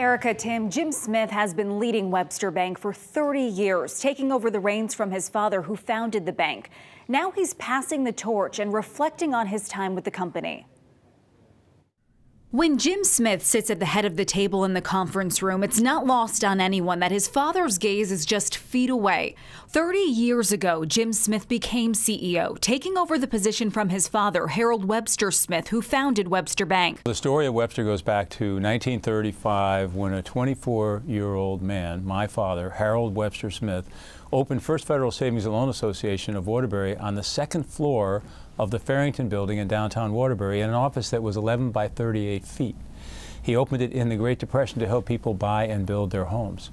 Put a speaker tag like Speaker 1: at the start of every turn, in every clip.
Speaker 1: Erica Tim, Jim Smith has been leading Webster Bank for 30 years, taking over the reins from his father who founded the bank. Now he's passing the torch and reflecting on his time with the company. When Jim Smith sits at the head of the table in the conference room, it's not lost on anyone that his father's gaze is just feet away. 30 years ago, Jim Smith became CEO, taking over the position from his father, Harold Webster Smith, who founded Webster Bank.
Speaker 2: The story of Webster goes back to 1935 when a 24 year old man, my father, Harold Webster Smith, opened First Federal Savings and Loan Association of Waterbury on the second floor of the Farrington building in downtown Waterbury in an office that was 11 by 38 feet. He opened it in the Great Depression to help people buy and build their homes.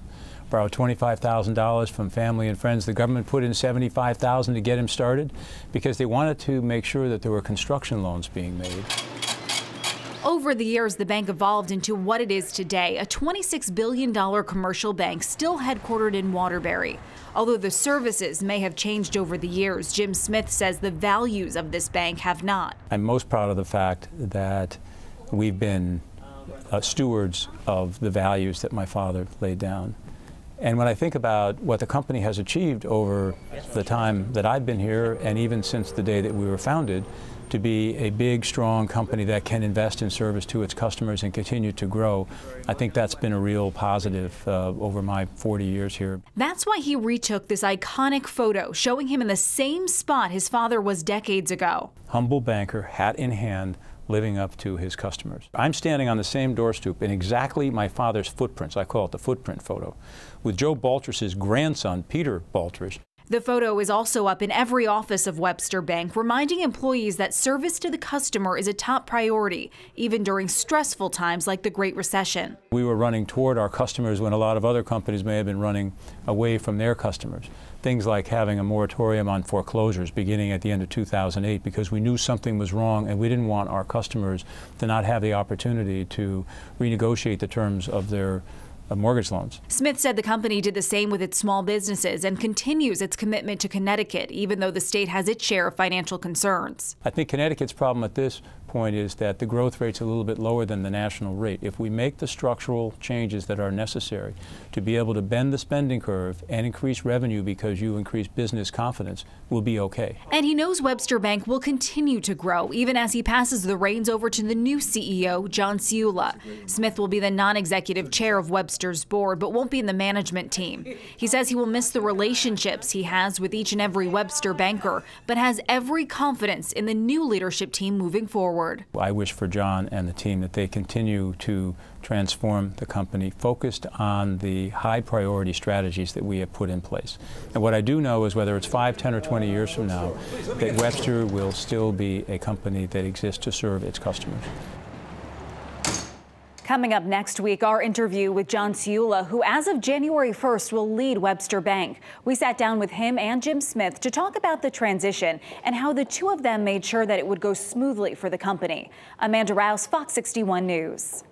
Speaker 2: Borrowed $25,000 from family and friends. The government put in 75,000 to get him started because they wanted to make sure that there were construction loans being made.
Speaker 1: Over the years, the bank evolved into what it is today, a $26 billion commercial bank still headquartered in Waterbury. Although the services may have changed over the years, Jim Smith says the values of this bank have not.
Speaker 2: I'm most proud of the fact that we've been uh, stewards of the values that my father laid down. And when I think about what the company has achieved over the time that I've been here and even since the day that we were founded, to be a big, strong company that can invest in service to its customers and continue to grow. I think that's been a real positive uh, over my 40 years here.
Speaker 1: That's why he retook this iconic photo showing him in the same spot his father was decades ago.
Speaker 2: Humble banker, hat in hand, living up to his customers. I'm standing on the same door stoop in exactly my father's footprints. I call it the footprint photo, with Joe Baltrish's grandson, Peter Baltrish,
Speaker 1: the photo is also up in every office of Webster Bank, reminding employees that service to the customer is a top priority, even during stressful times like the Great Recession.
Speaker 2: We were running toward our customers when a lot of other companies may have been running away from their customers. Things like having a moratorium on foreclosures beginning at the end of 2008 because we knew something was wrong and we didn't want our customers to not have the opportunity to renegotiate the terms of their of mortgage loans.
Speaker 1: Smith said the company did the same with its small businesses and continues its commitment to Connecticut, even though the state has its share of financial concerns.
Speaker 2: I think Connecticut's problem at this point is that the growth rate's a little bit lower than the national rate. If we make the structural changes that are necessary to be able to bend the spending curve and increase revenue because you increase business confidence, we'll be okay.
Speaker 1: And he knows Webster Bank will continue to grow even as he passes the reins over to the new CEO, John Ciulla. Smith will be the non-executive chair of Webster's board but won't be in the management team. He says he will miss the relationships he has with each and every Webster banker but has every confidence in the new leadership team moving forward forward.
Speaker 2: I wish for John and the team that they continue to transform the company focused on the high priority strategies that we have put in place. And what I do know is whether it's 5, 10, or 20 years from now, that Webster will still be a company that exists to serve its customers.
Speaker 1: Coming up next week, our interview with John Ciulla, who as of January 1st will lead Webster Bank. We sat down with him and Jim Smith to talk about the transition and how the two of them made sure that it would go smoothly for the company. Amanda Raus, Fox 61 News.